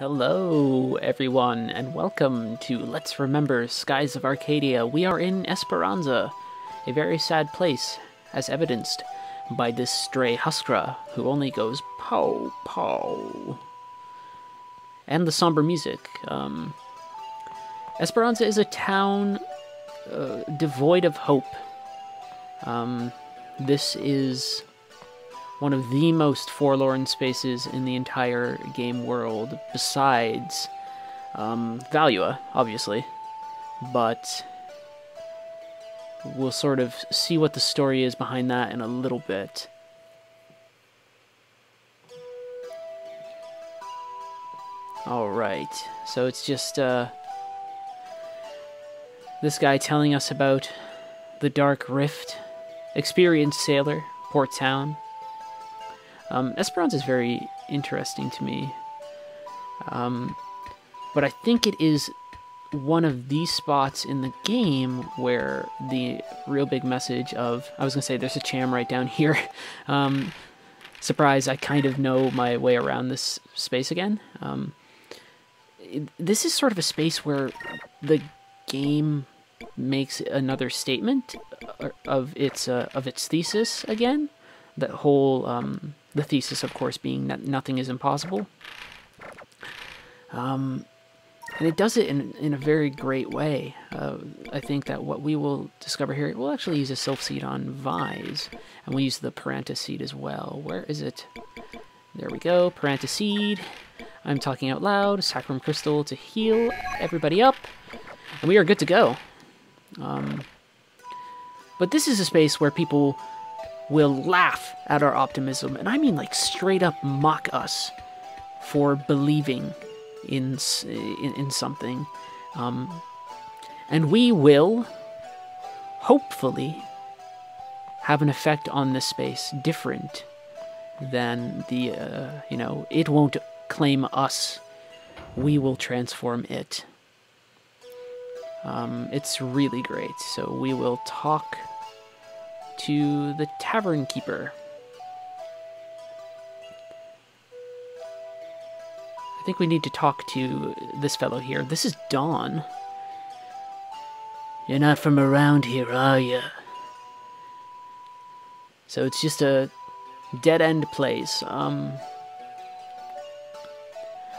Hello, everyone, and welcome to Let's Remember Skies of Arcadia. We are in Esperanza, a very sad place, as evidenced by this stray Huskra who only goes pow pow. And the somber music. Um, Esperanza is a town uh, devoid of hope. Um, this is one of the most forlorn spaces in the entire game world, besides um, Valua, obviously. But we'll sort of see what the story is behind that in a little bit. Alright, so it's just uh, this guy telling us about the Dark Rift, experienced sailor, port town, um, Esperanza is very interesting to me. Um, but I think it is one of these spots in the game where the real big message of I was gonna say there's a cham right down here. Um, surprise! I kind of know my way around this space again. Um, this is sort of a space where the game makes another statement uh, of its uh, of its thesis again. That whole um, the thesis, of course, being that nothing is impossible. Um, and it does it in, in a very great way. Uh, I think that what we will discover here, we'll actually use a Sylph Seed on Vyse, and we'll use the Paranta Seed as well. Where is it? There we go, Paranta Seed. I'm talking out loud, Sacrum Crystal to heal everybody up, and we are good to go. Um, but this is a space where people will laugh at our optimism, and I mean like straight up mock us for believing in in, in something, um, and we will hopefully have an effect on this space different than the uh, you know it won't claim us. We will transform it. Um, it's really great. So we will talk to the tavern keeper. I think we need to talk to this fellow here. This is Don. You're not from around here, are you? So it's just a dead end place. Um,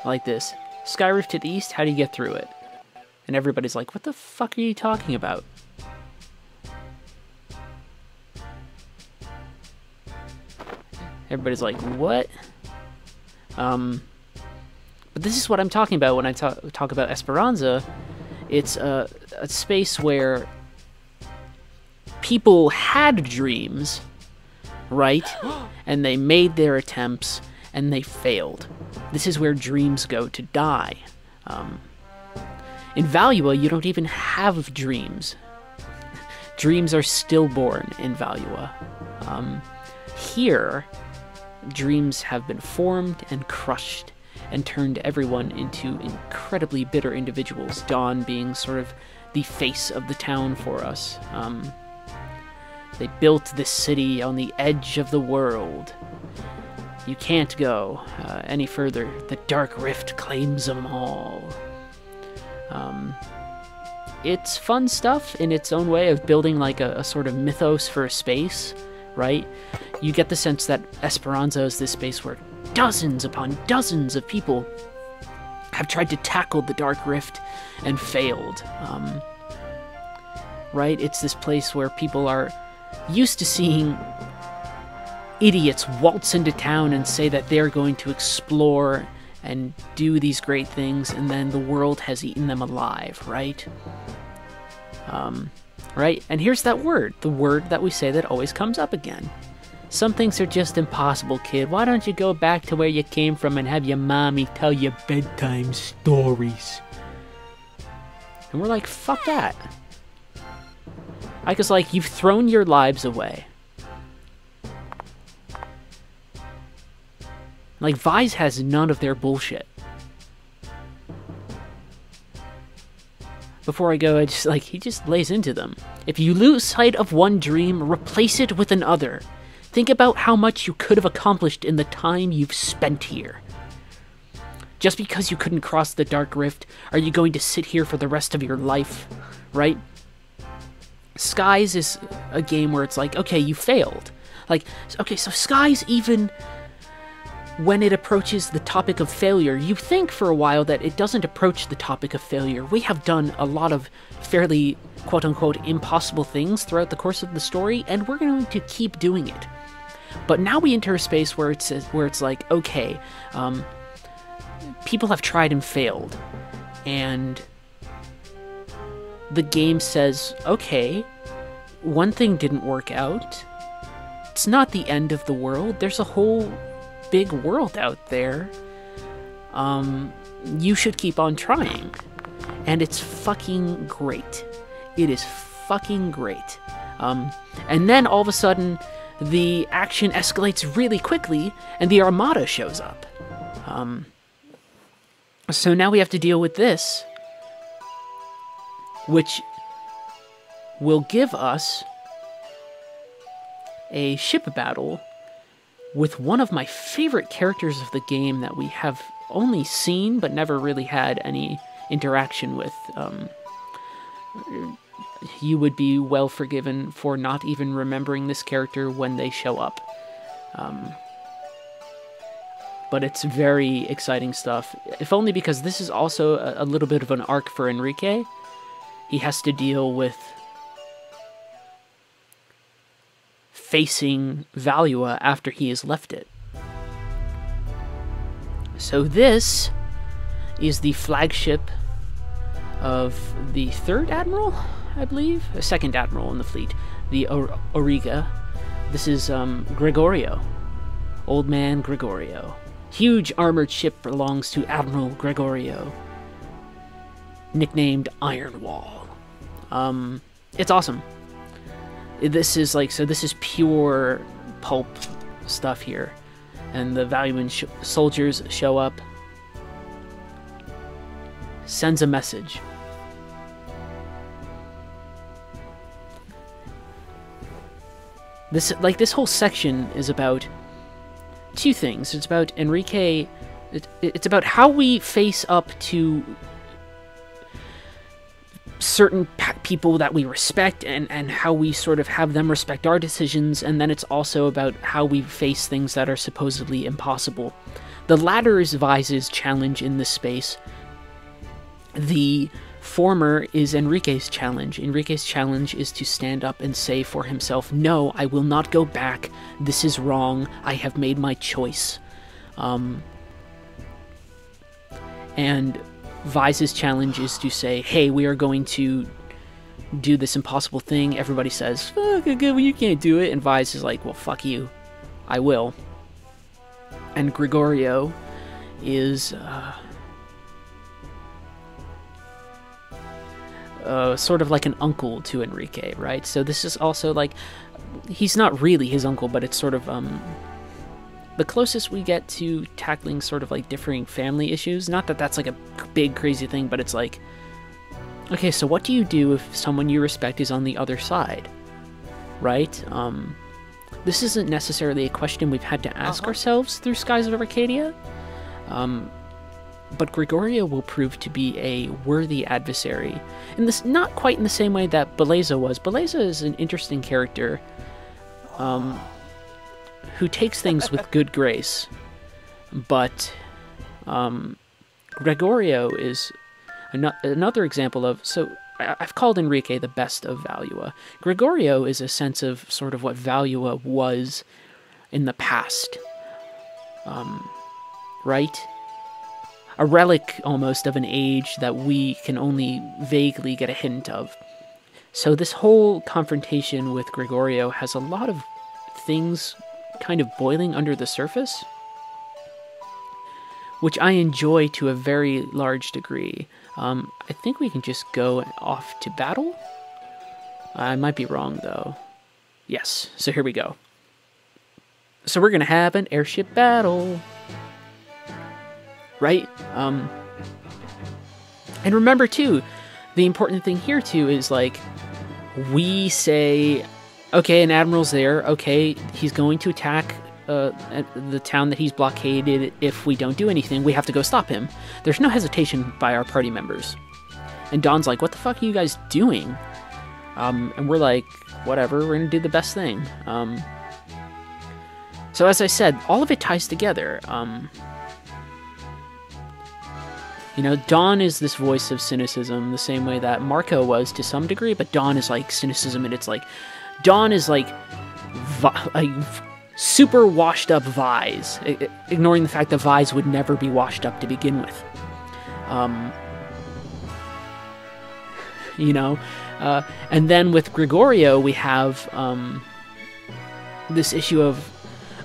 like this. Skyrift to the east, how do you get through it? And everybody's like, what the fuck are you talking about? Everybody's like, what? Um, but this is what I'm talking about when I talk, talk about Esperanza. It's a, a space where people had dreams, right? and they made their attempts and they failed. This is where dreams go to die. Um, in Valua, you don't even have dreams. dreams are stillborn in Valua. Um, here, dreams have been formed and crushed and turned everyone into incredibly bitter individuals. Don being sort of the face of the town for us. Um, they built this city on the edge of the world. You can't go uh, any further. The Dark Rift claims them all. Um, it's fun stuff in its own way of building like a, a sort of mythos for a space, right? You get the sense that Esperanza is this space where dozens upon dozens of people have tried to tackle the Dark Rift and failed. Um, right? It's this place where people are used to seeing idiots waltz into town and say that they're going to explore and do these great things, and then the world has eaten them alive, right? Um, right? And here's that word the word that we say that always comes up again some things are just impossible, kid. Why don't you go back to where you came from and have your mommy tell you bedtime stories? And we're like, fuck that. Aika's like, you've thrown your lives away. Like, Vyse has none of their bullshit. Before I go, I just, like, he just lays into them. If you lose sight of one dream, replace it with another. Think about how much you could have accomplished in the time you've spent here. Just because you couldn't cross the Dark Rift, are you going to sit here for the rest of your life? Right? Skies is a game where it's like, okay, you failed. Like, okay, so Skies even when it approaches the topic of failure, you think for a while that it doesn't approach the topic of failure. We have done a lot of fairly quote unquote impossible things throughout the course of the story, and we're going to keep doing it. But now we enter a space where it's where it's like, okay, um, people have tried and failed, and the game says, okay, one thing didn't work out. It's not the end of the world. There's a whole big world out there. Um, you should keep on trying. And it's fucking great. It is fucking great. Um, and then all of a sudden, the action escalates really quickly, and the Armada shows up. Um, so now we have to deal with this, which will give us a ship battle with one of my favorite characters of the game that we have only seen but never really had any interaction with. Um, you would be well forgiven for not even remembering this character when they show up. Um, but it's very exciting stuff, if only because this is also a, a little bit of an arc for Enrique. He has to deal with facing Valua after he has left it. So this is the flagship of the third admiral, I believe, a second admiral in the fleet, the Or- Auriga. This is um, Gregorio, old man Gregorio. Huge armored ship belongs to Admiral Gregorio, nicknamed Iron Wall. Um, it's awesome this is like so this is pure pulp stuff here and the Valuan sh soldiers show up sends a message this like this whole section is about two things it's about enrique it, it's about how we face up to certain people that we respect and, and how we sort of have them respect our decisions, and then it's also about how we face things that are supposedly impossible. The latter is Vyse's challenge in this space. The former is Enrique's challenge. Enrique's challenge is to stand up and say for himself, No, I will not go back. This is wrong. I have made my choice. Um, and Vyse's challenge is to say, hey, we are going to do this impossible thing. Everybody says, fuck, well, you can't do it. And Vyse is like, well, fuck you. I will. And Gregorio is uh, uh, sort of like an uncle to Enrique, right? So this is also like, he's not really his uncle, but it's sort of um, the closest we get to tackling sort of like differing family issues. Not that that's like a big crazy thing, but it's like, okay, so what do you do if someone you respect is on the other side? Right? Um, this isn't necessarily a question we've had to ask uh-huh. ourselves through Skies of Arcadia. Um, but Gregorio will prove to be a worthy adversary. In this, not quite in the same way that Belleza was. Belleza is an interesting character. Um, who takes things with good grace, but um, Gregorio is an- another example of. So I've called Enrique the best of Valua. Gregorio is a sense of sort of what Valua was in the past. Um, right? A relic almost of an age that we can only vaguely get a hint of. So this whole confrontation with Gregorio has a lot of things kind of boiling under the surface, which I enjoy to a very large degree. Um, I think we can just go off to battle. I might be wrong though. Yes, so here we go. So we're gonna have an airship battle. Right? Um, and remember too, the important thing here too is like, we say Okay, an admiral's there. Okay, he's going to attack uh, the town that he's blockaded. If we don't do anything, we have to go stop him. There's no hesitation by our party members. And Don's like, "What the fuck are you guys doing?" Um, and we're like, "Whatever. We're gonna do the best thing." Um, so as I said, all of it ties together. Um, you know, Don is this voice of cynicism, the same way that Marco was to some degree, but Don is like cynicism, and it's like Don is like vi- like super washed up Vyse, ignoring the fact that Vyse would never be washed up to begin with. Um, you know, uh, and then with Gregorio, we have um, this issue of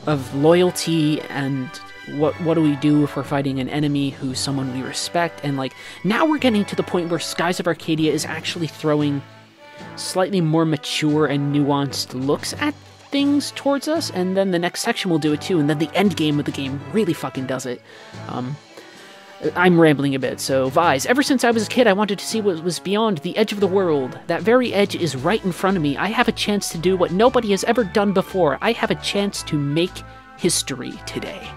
of loyalty and what what do we do if we're fighting an enemy who's someone we respect and like now we're getting to the point where skies of arcadia is actually throwing slightly more mature and nuanced looks at things towards us and then the next section will do it too and then the end game of the game really fucking does it um, I'm rambling a bit, so Vyse. Ever since I was a kid, I wanted to see what was beyond the edge of the world. That very edge is right in front of me. I have a chance to do what nobody has ever done before. I have a chance to make history today.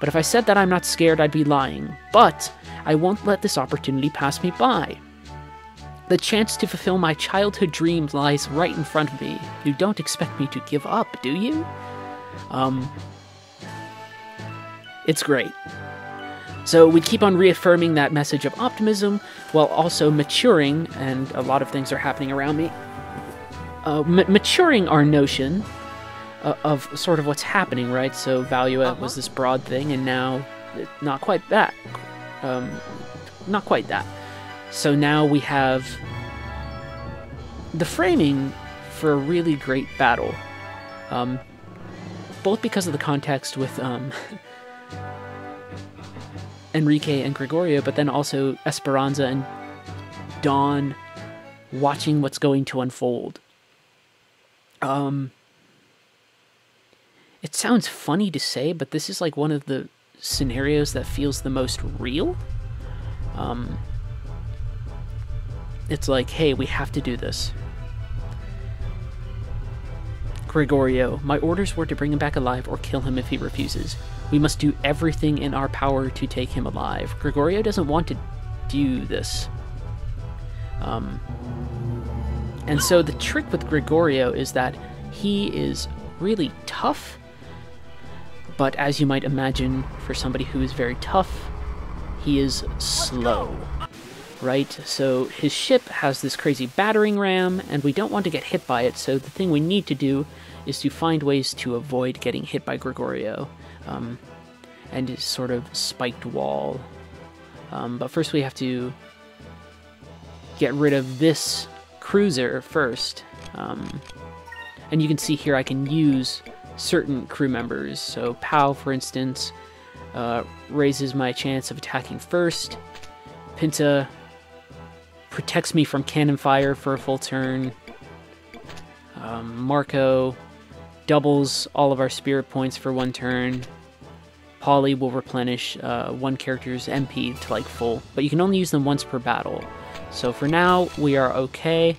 But if I said that I'm not scared, I'd be lying. But I won't let this opportunity pass me by. The chance to fulfill my childhood dreams lies right in front of me. You don't expect me to give up, do you? Um, it's great. So we keep on reaffirming that message of optimism while also maturing, and a lot of things are happening around me. Uh, maturing our notion uh, of sort of what's happening, right? So Valua uh-huh. was this broad thing, and now not quite that. Um, not quite that. So now we have the framing for a really great battle. Um, both because of the context with um, Enrique and Gregorio, but then also Esperanza and Don watching what's going to unfold. Um, it sounds funny to say, but this is like one of the scenarios that feels the most real. Um, it's like, hey, we have to do this. Gregorio, my orders were to bring him back alive or kill him if he refuses. We must do everything in our power to take him alive. Gregorio doesn't want to do this. Um, and so the trick with Gregorio is that he is really tough, but as you might imagine, for somebody who is very tough, he is slow. Right? So his ship has this crazy battering ram, and we don't want to get hit by it, so the thing we need to do is to find ways to avoid getting hit by Gregorio um, and his sort of spiked wall. Um, but first we have to get rid of this cruiser first. Um, and you can see here I can use certain crew members. So Pau, for instance, uh, raises my chance of attacking first. Pinta protects me from cannon fire for a full turn. Um, Marco doubles all of our spirit points for one turn. Polly will replenish uh, one character's MP to like full, but you can only use them once per battle. So for now, we are okay.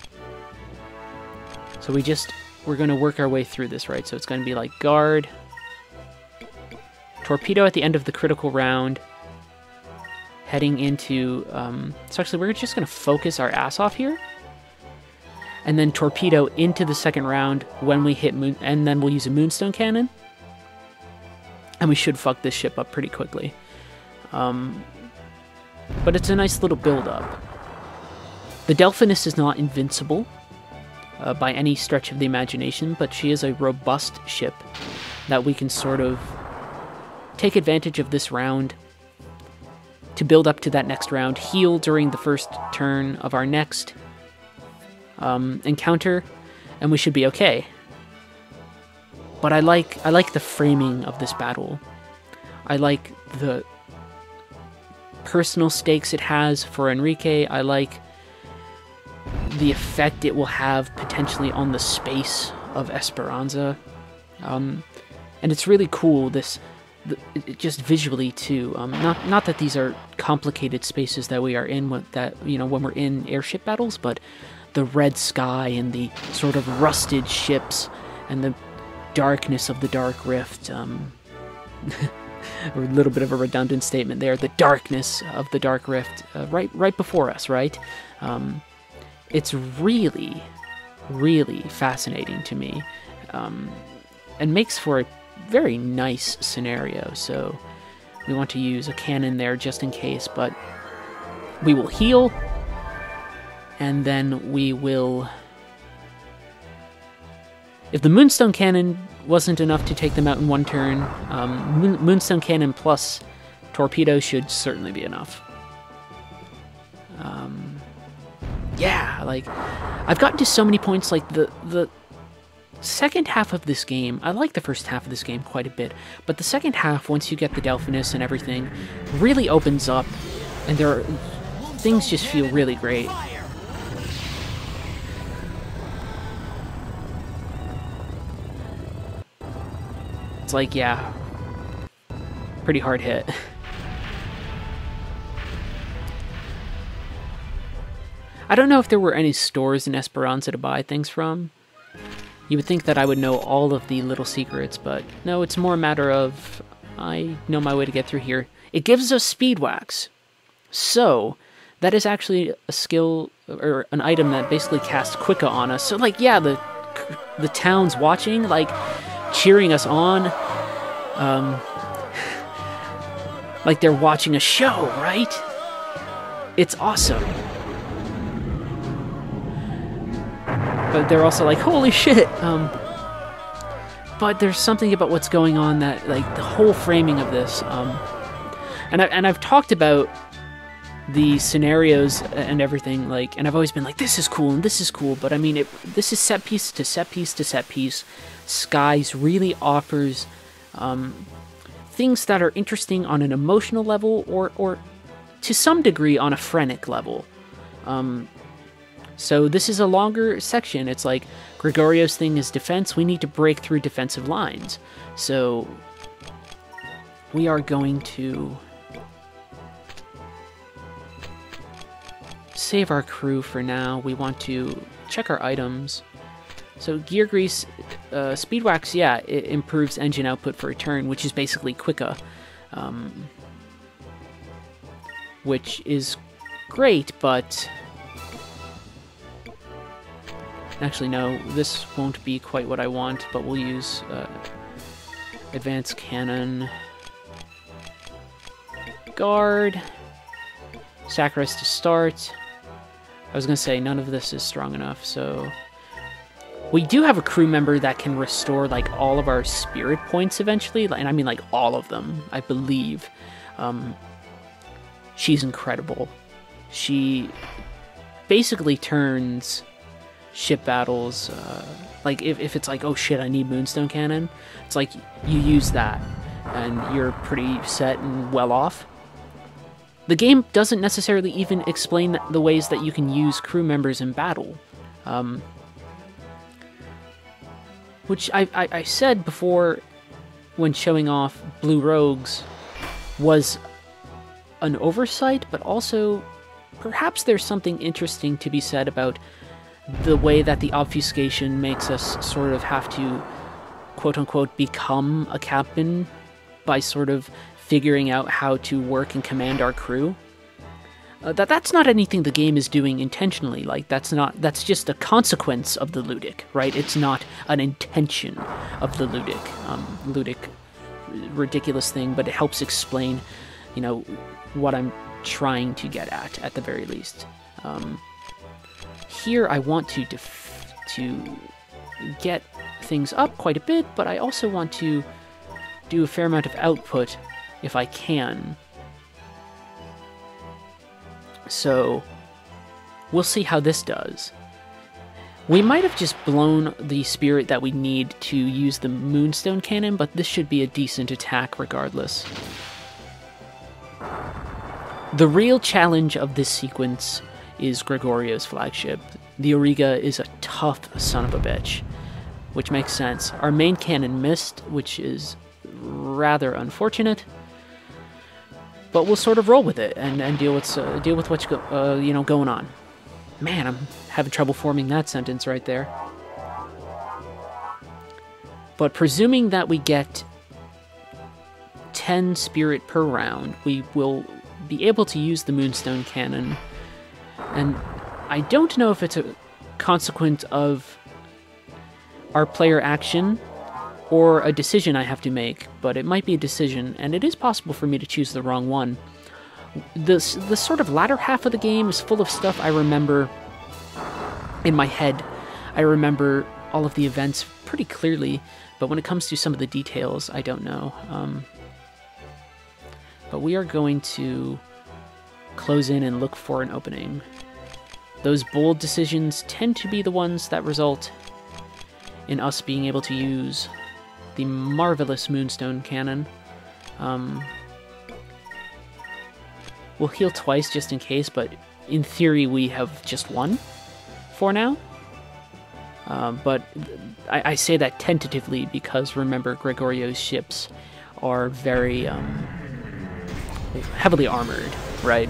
So we just, we're going to work our way through this, right? So it's going to be like guard, torpedo at the end of the critical round, heading into, um, so actually we're just going to focus our ass off here and then torpedo into the second round when we hit moon, and then we'll use a moonstone cannon, and we should fuck this ship up pretty quickly. Um, but it's a nice little build up. The Delphinus is not invincible uh, by any stretch of the imagination, but she is a robust ship that we can sort of take advantage of this round to build up to that next round, heal during the first turn of our next, um, encounter, and we should be okay. But I like I like the framing of this battle. I like the personal stakes it has for Enrique. I like the effect it will have potentially on the space of Esperanza. Um, and it's really cool. This, just visually too. Um, not not that these are complicated spaces that we are in. When, that you know when we're in airship battles, but the red sky and the sort of rusted ships and the darkness of the Dark Rift. Um, a little bit of a redundant statement there. The darkness of the Dark Rift, uh, right, right before us, right? Um, it's really, really fascinating to me, um, and makes for a very nice scenario. So we want to use a cannon there just in case, but we will heal, and then we will. If the Moonstone Cannon wasn't enough to take them out in one turn, um, Moon- Moonstone Cannon plus Torpedo should certainly be enough. Um, yeah, like I've gotten to so many points. Like the the second half of this game, I like the first half of this game quite a bit, but the second half, once you get the Delphinus and everything, really opens up, and there are, things just feel really great. It's like, yeah, pretty hard hit. I don't know if there were any stores in Esperanza to buy things from. You would think that I would know all of the little secrets, but no, it's more a matter of I know my way to get through here. It gives us speed wax. So, that is actually a skill or an item that basically casts Quika on us. So like yeah, the the town's watching, like cheering us on. Um like they're watching a show, right? It's awesome. But they're also like, holy shit. Um, but there's something about what's going on that, like, the whole framing of this. Um, and I, and I've talked about the scenarios and everything, like, and I've always been like, this is cool and this is cool. But I mean, it, this is set piece to set piece to set piece. Skies really offers um, things that are interesting on an emotional level, or or to some degree on a phrenic level. Um, so this is a longer section. It's like Gregorio's thing is defense. We need to break through defensive lines. So we are going to save our crew for now. We want to check our items. So gear grease, uh, speed wax, yeah, it improves engine output for a turn, which is basically Quika, um, which is great, but Actually, no, this won't be quite what I want, but we'll use uh, Advanced Cannon. Guard. Sacrifice to start. I was going to say, none of this is strong enough, so... We do have a crew member that can restore, like, all of our spirit points eventually, and I mean, like, all of them, I believe. Um, she's incredible. She basically turns ship battles, uh, like if, if it's like, oh shit, I need Moonstone Cannon, it's like you use that and you're pretty set and well off. The game doesn't necessarily even explain the ways that you can use crew members in battle. Um, which I, I, I said before when showing off Blue Rogues was an oversight, but also perhaps there's something interesting to be said about the way that the obfuscation makes us sort of have to quote unquote become a captain by sort of figuring out how to work and command our crew. Uh, that that's not anything the game is doing intentionally. Like that's not that's just a consequence of the ludic, right? It's not an intention of the ludic. Um, ludic, ridiculous thing, but it helps explain, you know, what I'm trying to get at at the very least. Um, here I want to to get things up quite a bit, but I also want to do a fair amount of output if I can. So we'll see how this does. We might have just blown the spirit that we need to use the Moonstone Cannon, but this should be a decent attack regardless. The real challenge of this sequence is Gregorio's flagship. The Auriga is a tough son of a bitch, which makes sense. Our main cannon missed, which is rather unfortunate, but we'll sort of roll with it and, and deal with uh, deal with what's go, uh, you know going on. Man, I'm having trouble forming that sentence right there. But presuming that we get 10 spirit per round, we will be able to use the Moonstone Cannon. And I don't know if it's a consequence of our player action or a decision I have to make, but it might be a decision, and it is possible for me to choose the wrong one. The, the sort of latter half of the game is full of stuff I remember in my head. I remember all of the events pretty clearly, but when it comes to some of the details, I don't know. Um, but we are going to close in and look for an opening. Those bold decisions tend to be the ones that result in us being able to use the marvelous Moonstone Cannon. Um, we'll heal twice just in case, but in theory we have just one for now. Uh, but I, I, say that tentatively because remember Gregorio's ships are very um, heavily armored, right?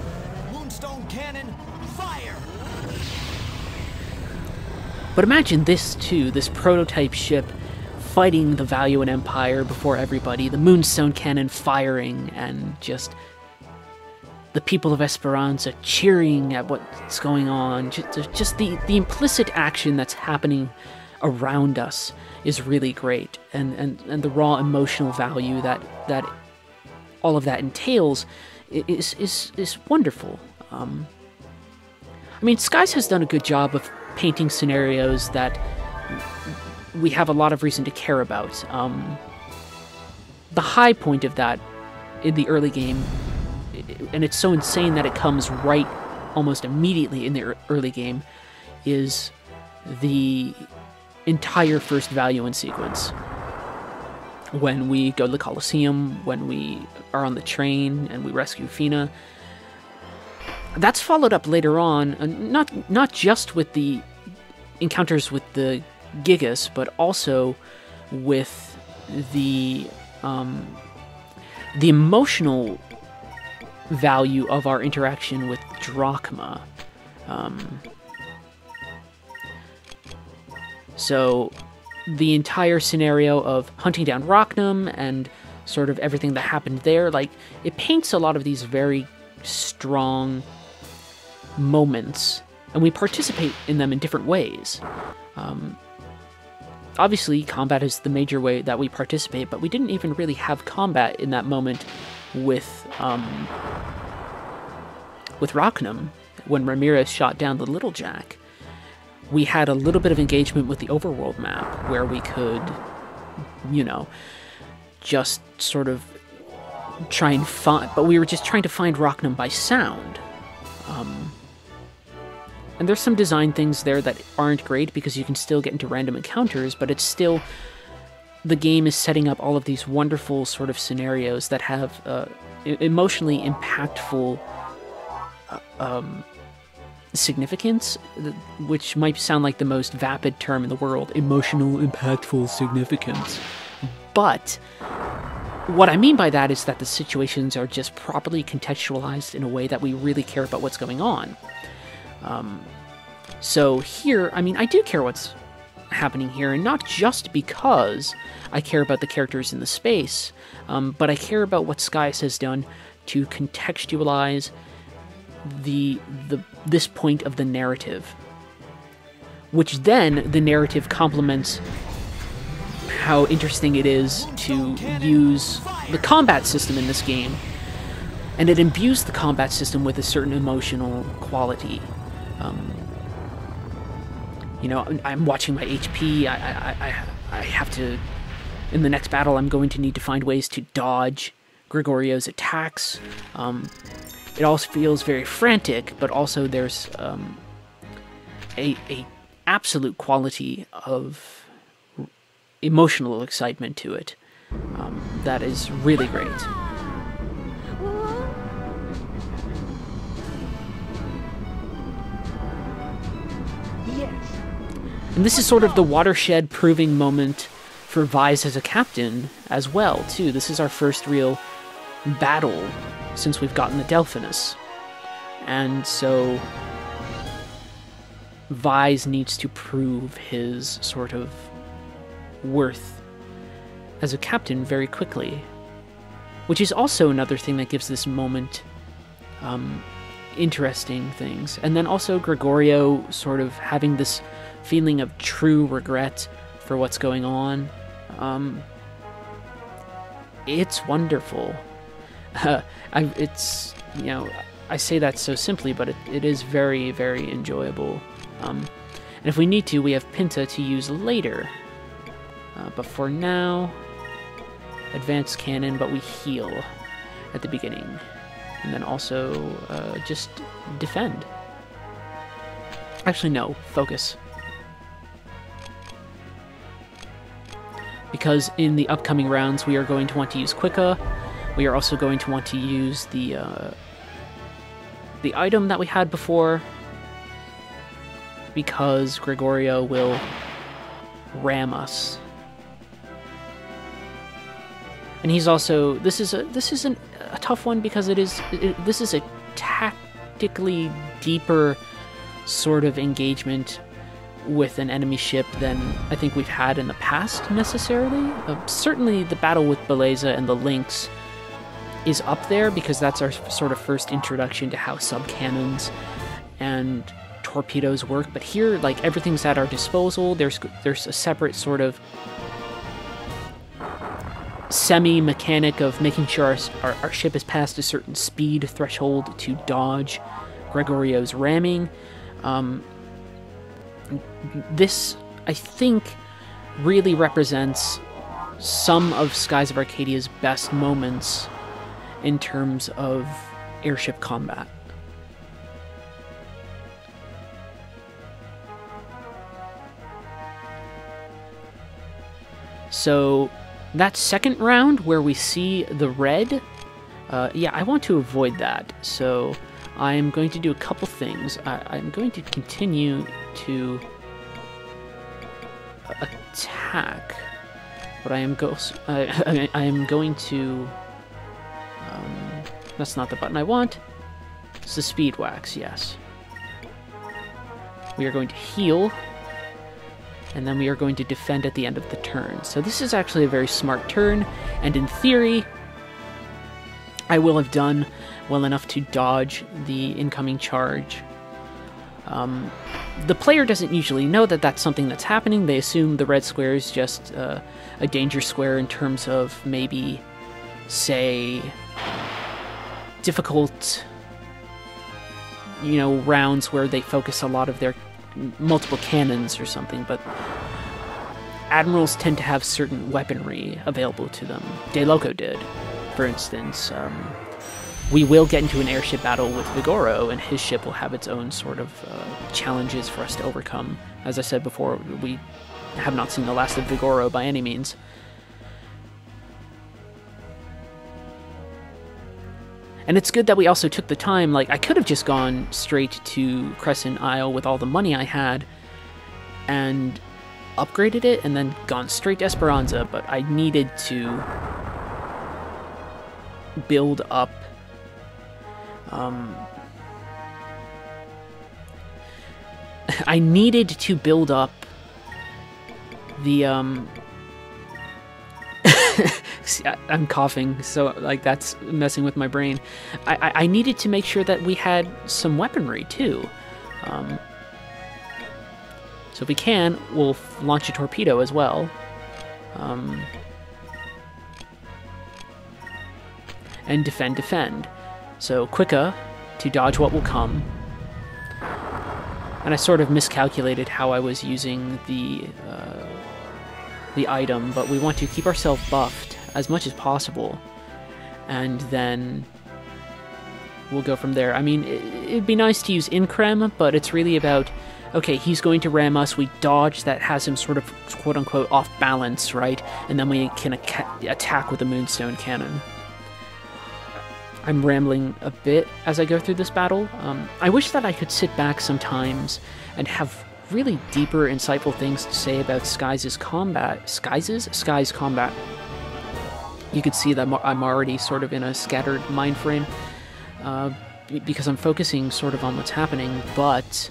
But imagine this too, this prototype ship fighting the Valuan Empire before everybody, the Moonstone cannon firing, and just the people of Esperanza cheering at what's going on. Just, the, the implicit action that's happening around us is really great, and, and, and the raw emotional value that, that all of that entails is is is wonderful. Um, I mean, Skies has done a good job of painting scenarios that we have a lot of reason to care about. Um, the high point of that in the early game, and it's so insane that it comes right almost immediately in the early game, is the entire first Valuan sequence when we go to the Colosseum, when we are on the train and we rescue Fina. That's followed up later on, uh, not not just with the encounters with the Gigas, but also with the um, the emotional value of our interaction with Drachma. Um, so the entire scenario of hunting down Rokwyrm and sort of everything that happened there, like it paints a lot of these very strong moments, and we participate in them in different ways. Um, obviously, combat is the major way that we participate, but we didn't even really have combat in that moment with um, with Rokwyrm when Ramirez shot down the Little Jack we had a little bit of engagement with the overworld map where we could, you know, just sort of try and find, but we were just trying to find Rokwyrm by sound. Um, and there's some design things there that aren't great because you can still get into random encounters, but it's still the game is setting up all of these wonderful sort of scenarios that have uh, emotionally impactful uh, um, significance, which might sound like the most vapid term in the world emotional, impactful significance. But what I mean by that is that the situations are just properly contextualized in a way that we really care about what's going on. Um, so here, I mean, I do care what's happening here, and not just because I care about the characters in the space, um, but I care about what Skies has done to contextualize the the this point of the narrative which then the narrative complements how interesting it is to use the combat system in this game and it imbues the combat system with a certain emotional quality um, you know i'm watching my hp I, I, I, I have to in the next battle i'm going to need to find ways to dodge gregorio's attacks um, it also feels very frantic, but also there's um, a, a absolute quality of emotional excitement to it um, that is really great. And this is sort of the watershed proving moment for Vyse as a captain as well, too. This is our first real battle since we've gotten the Delphinus. And so Vyse needs to prove his sort of worth as a captain very quickly, which is also another thing that gives this moment um, interesting things. And then also Gregorio sort of having this feeling of true regret for what's going on. Um, it's wonderful. Uh, I, it's you know I say that so simply, but it, it is very very enjoyable. Um, and if we need to, we have Pinta to use later. Uh, but for now, advanced cannon, but we heal at the beginning. And then also uh, just defend. Actually, no, focus. Because in the upcoming rounds, we are going to want to use Quika. We are also going to want to use the uh, the item that we had before, because Gregorio will ram us. And he's also this is a this is an, a tough one because it is it, this is a tactically deeper sort of engagement with an enemy ship than I think we've had in the past necessarily. Uh, certainly, the battle with Belleza and the Lynx is up there because that's our sort of first introduction to how sub cannons and torpedoes work. But here, like everything's at our disposal. There's there's a separate sort of semi mechanic of making sure our, our, our, ship is past a certain speed threshold to dodge Gregorio's ramming. Um, this, I think, really represents some of Skies of Arcadia's best moments in terms of airship combat. So that second round where we see the red, uh, yeah, I want to avoid that. So I'm going to do a couple things. I, am going to continue to attack, but I am go. I, I am going to. Um, that's not the button I want. It's the speed wax. Yes. We are going to heal and then we are going to defend at the end of the turn. So this is actually a very smart turn, and in theory, I will have done well enough to dodge the incoming charge. Um, the player doesn't usually know that that's something that's happening. They assume the red square is just uh, a danger square in terms of maybe, say, difficult, you know, rounds where they focus a lot of their multiple cannons or something, but admirals tend to have certain weaponry available to them. De Loco did, for instance. Um, we will get into an airship battle with Vigoro, and his ship will have its own sort of uh, challenges for us to overcome. As I said before, we have not seen the last of Vigoro by any means. And it's good that we also took the time. Like, I could have just gone straight to Crescent Isle with all the money I had and upgraded it and then gone straight to Esperanza, but I needed to build up. Um, I needed to build up the um, I'm coughing, so like that's messing with my brain. I, I, I needed to make sure that we had some weaponry too. Um, so if we can, we'll launch a torpedo as well. Um, and defend, defend. So Quika to dodge what will come. And I sort of miscalculated how I was using the uh, the item, but we want to keep ourselves buffed as much as possible. And then we'll go from there. I mean, it'd be nice to use Increm, but it's really about okay, he's going to ram us. We dodge that has him sort of quote unquote off balance, right? And then we can attack with the Moonstone Cannon. I'm rambling a bit as I go through this battle. Um, I wish that I could sit back sometimes and have really deeper, insightful things to say about Skies' combat. Skies' Skies combat. You could see that I'm already sort of in a scattered mind frame uh, because I'm focusing sort of on what's happening, but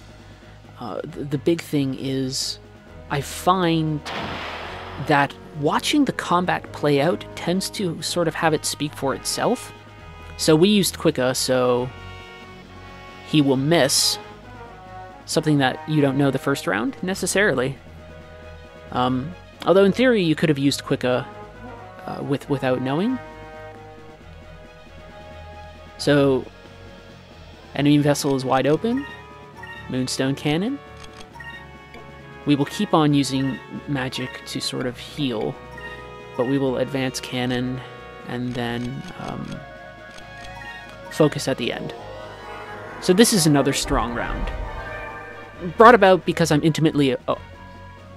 uh, the, the big thing is I find that watching the combat play out tends to sort of have it speak for itself. So we used Quika, so he will miss something that you don't know the first round necessarily. Um, although in theory you could have used Quika uh, with without knowing. So enemy vessel is wide open. Moonstone cannon. We will keep on using magic to sort of heal, but we will advance cannon and then um, focus at the end. So this is another strong round. Brought about because I'm intimately... Oh,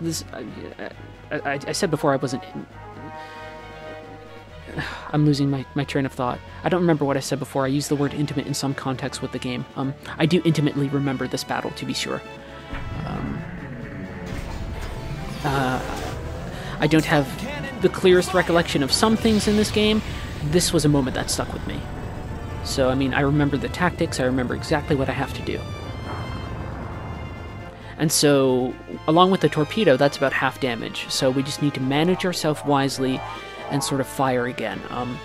this, I, I, I said before I wasn't... I'm losing my, my train of thought. I don't remember what I said before. I used the word intimate in some context with the game. Um, I do intimately remember this battle, to be sure. Um, uh, I don't have the clearest recollection of some things in this game. This was a moment that stuck with me. So, I mean, I remember the tactics, I remember exactly what I have to do. And so, along with the torpedo, that's about half damage. So we just need to manage ourselves wisely and sort of fire again. Um,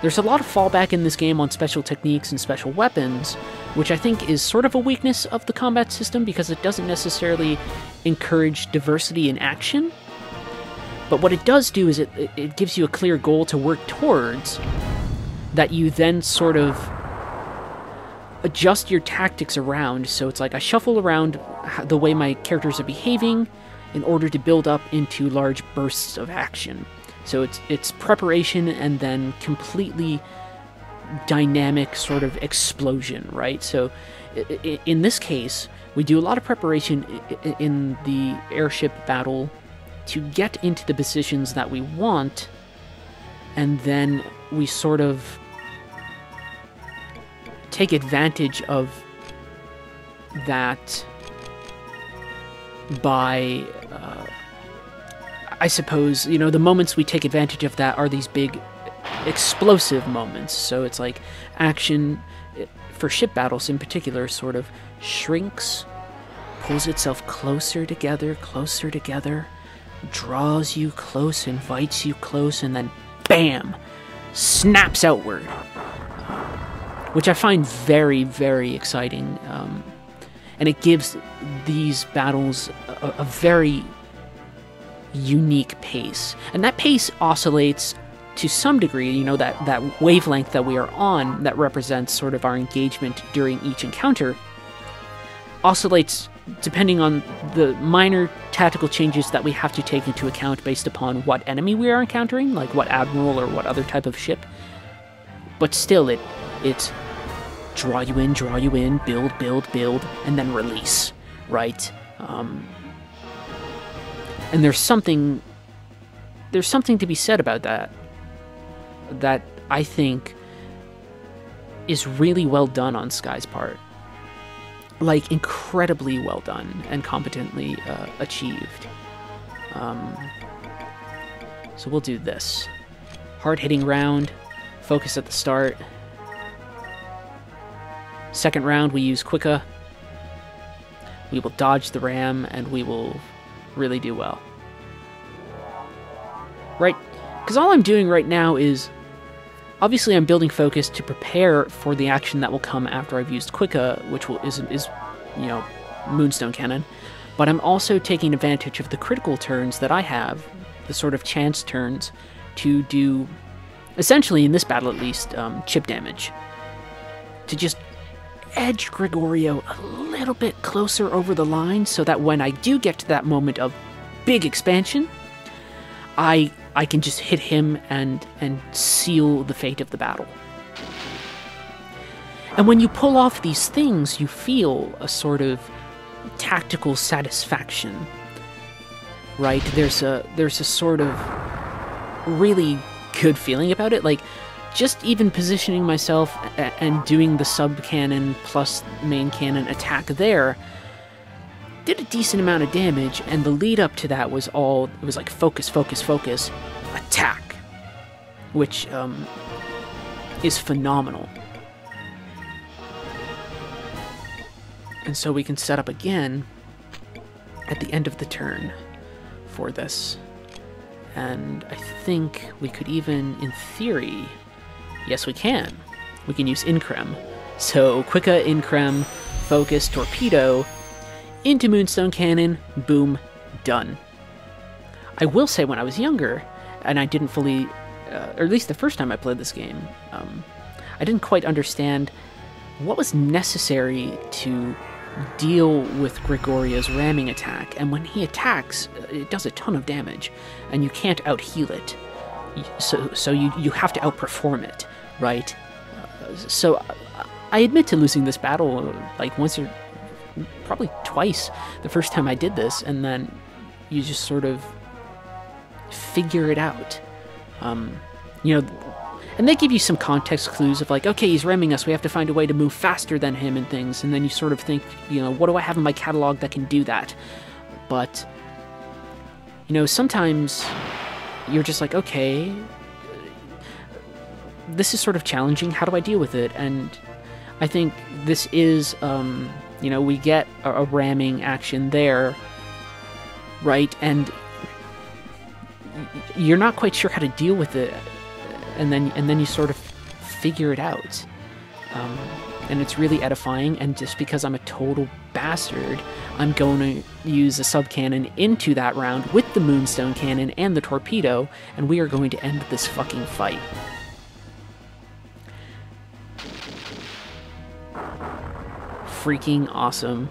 there's a lot of fallback in this game on special techniques and special weapons, which I think is sort of a weakness of the combat system because it doesn't necessarily encourage diversity in action. But what it does do is it, it gives you a clear goal to work towards that you then sort of adjust your tactics around. So it's like I shuffle around the way my characters are behaving in order to build up into large bursts of action. So it's it's preparation and then completely dynamic sort of explosion, right? So in this case, we do a lot of preparation in the airship battle to get into the positions that we want, and then we sort of take advantage of that by uh, I suppose, you know, the moments we take advantage of that are these big explosive moments. So it's like action eh, for ship battles in particular sort of shrinks, pulls itself closer together, closer together, draws you close, invites you close, and then bam, snaps outward. Which I find very, very exciting. Um, and it gives these battles a, a very unique pace. And that pace oscillates to some degree, you know, that, that wavelength that we are on that represents sort of our engagement during each encounter oscillates depending on the minor tactical changes that we have to take into account based upon what enemy we are encountering, like what admiral or what other type of ship. But still, it it's draw you in, draw you in, build, build, build, and then release, right? Um, and there's something there's something to be said about that that I think is really well done on Sky's part. Like incredibly well done and competently uh, achieved. Um, so we'll do this. Hard hitting round, focus at the start. Second round, we use Quika. We will dodge the ram and we will really do well. Right? Because all I'm doing right now is obviously I'm building focus to prepare for the action that will come after I've used Quika, which will, is, is, you know, Moonstone Cannon. But I'm also taking advantage of the critical turns that I have, the sort of chance turns, to do, essentially in this battle at least, um, chip damage. To just edge Gregorio a little bit closer over the line so that when I do get to that moment of big expansion, I I can just hit him and and seal the fate of the battle. And when you pull off these things, you feel a sort of tactical satisfaction. Right? There's a there's a sort of really good feeling about it. Like just even positioning myself and doing the sub cannon plus main cannon attack there did a decent amount of damage, and the lead up to that was all it was like focus, focus, focus, attack, which um, is phenomenal. And so we can set up again at the end of the turn for this. And I think we could even, in theory, yes, we can. We can use Increm. So, Quika, Increm, Focus, Torpedo, into Moonstone Cannon, boom, done. I will say, when I was younger, and I didn't fully, uh, or at least the first time I played this game, um, I didn't quite understand what was necessary to deal with Gregorio's ramming attack. And when he attacks, it does a ton of damage, and you can't out heal it. So, so you, you have to outperform it, right? Uh, so I admit to losing this battle like once or probably twice the first time I did this, and then you just sort of figure it out. Um, you know, and they give you some context clues of like, okay, he's ramming us. We have to find a way to move faster than him and things. And then you sort of think, you know, what do I have in my catalog that can do that? But you know, sometimes you're just like, okay, this is sort of challenging. How do I deal with it? And I think this is, um, you know, we get a, a ramming action there, right? And you're not quite sure how to deal with it and then and then you sort of figure it out. Um, and it's really edifying. And just because I'm a total bastard, I'm going to use a sub cannon into that round with the Moonstone cannon and the torpedo, and we are going to end this fucking fight. Freaking awesome,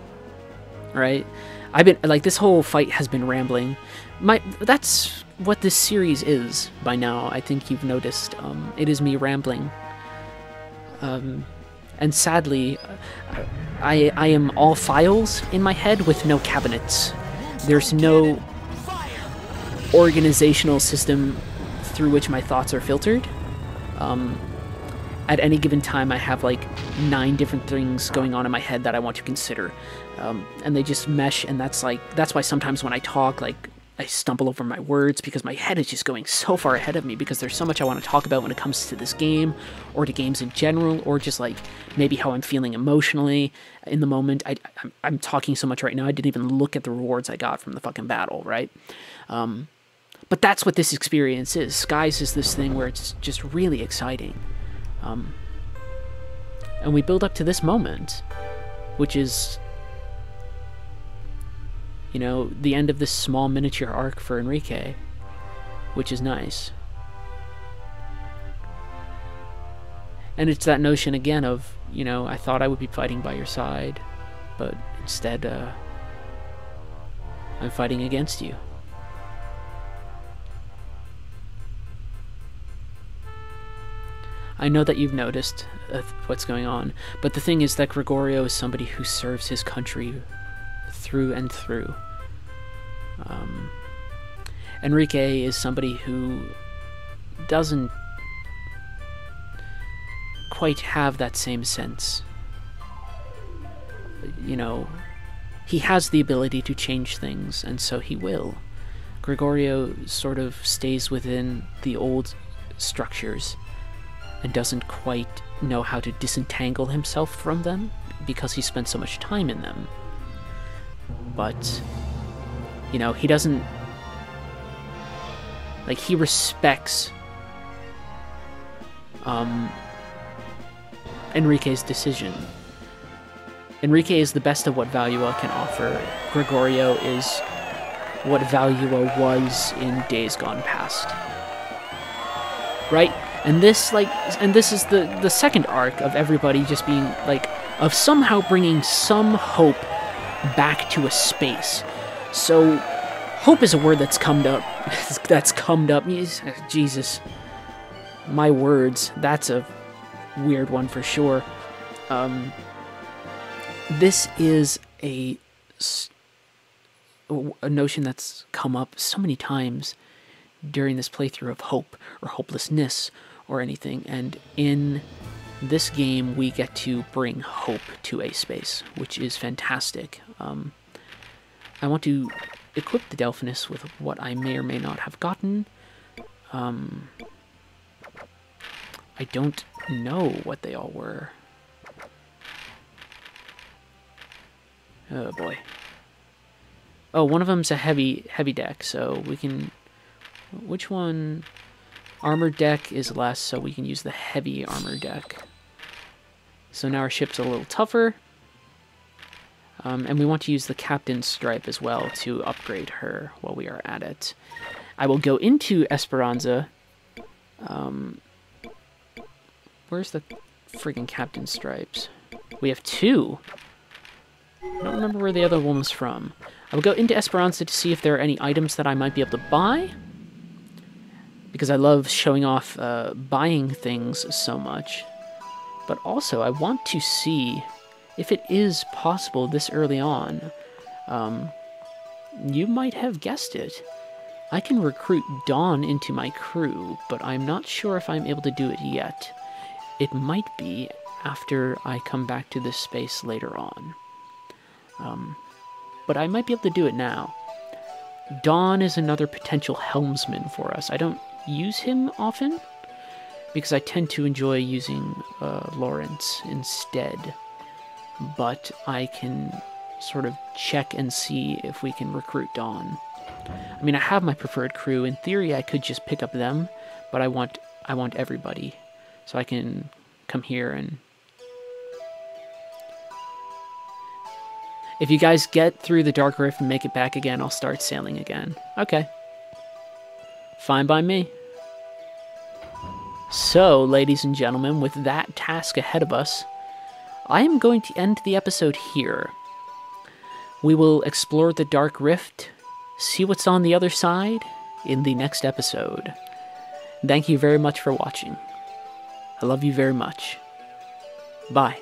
right? I've been like this whole fight has been rambling. My that's what this series is by now. I think you've noticed. Um, it is me rambling. Um, and sadly, I, I am all files in my head with no cabinets. There's no organizational system through which my thoughts are filtered. Um, at any given time, I have like nine different things going on in my head that I want to consider, um, and they just mesh. And that's like that's why sometimes when I talk, like I stumble over my words because my head is just going so far ahead of me because there's so much I want to talk about when it comes to this game or to games in general or just like maybe how I'm feeling emotionally in the moment. I, I'm, I'm talking so much right now, I didn't even look at the rewards I got from the fucking battle, right? Um, but that's what this experience is. Skies is this thing where it's just really exciting. Um, and we build up to this moment, which is you know, the end of this small miniature arc for Enrique, which is nice. And it's that notion again of, you know, I thought I would be fighting by your side, but instead, uh, I'm fighting against you. I know that you've noticed uh, what's going on, but the thing is that Gregorio is somebody who serves his country through and through. Um, Enrique is somebody who doesn't quite have that same sense. You know, he has the ability to change things, and so he will. Gregorio sort of stays within the old structures and doesn't quite know how to disentangle himself from them because he spent so much time in them but you know, he doesn't like he respects um Enrique's decision. Enrique is the best of what Valua can offer. Gregorio is what Valua was in days gone past. Right? And this like and this is the the second arc of everybody just being like of somehow bringing some hope back to a space. So, hope is a word that's come up. that's come up. Jesus. My words. That's a weird one for sure. Um, this is a a notion that's come up so many times during this playthrough of hope or hopelessness or anything and in this game we get to bring hope to a space, which is fantastic. Um, I want to equip the Delphinus with what I may or may not have gotten. Um, I don't know what they all were. Oh boy. Oh, one of them's a heavy heavy deck, so we can which one? Armor deck is less, so we can use the heavy armor deck. So now our ship's a little tougher. Um, and we want to use the captain's stripe as well to upgrade her while we are at it. I will go into Esperanza. Um, where's the freaking captain's stripes? We have two. I don't remember where the other one was from. I will go into Esperanza to see if there are any items that I might be able to buy. Because I love showing off uh, buying things so much. But also, I want to see if it is possible this early on. Um, you might have guessed it. I can recruit Don into my crew, but I'm not sure if I'm able to do it yet. It might be after I come back to this space later on. Um, but I might be able to do it now. Don is another potential helmsman for us. I don't use him often because I tend to enjoy using uh, Lawrence instead. But I can sort of check and see if we can recruit Don. I mean, I have my preferred crew. In theory, I could just pick up them, but I want I want everybody, so I can come here and. If you guys get through the Dark Rift and make it back again, I'll start sailing again. Okay. Fine by me. So, ladies and gentlemen, with that task ahead of us, I am going to end the episode here. We will explore the Dark Rift, see what's on the other side in the next episode. Thank you very much for watching. I love you very much. Bye.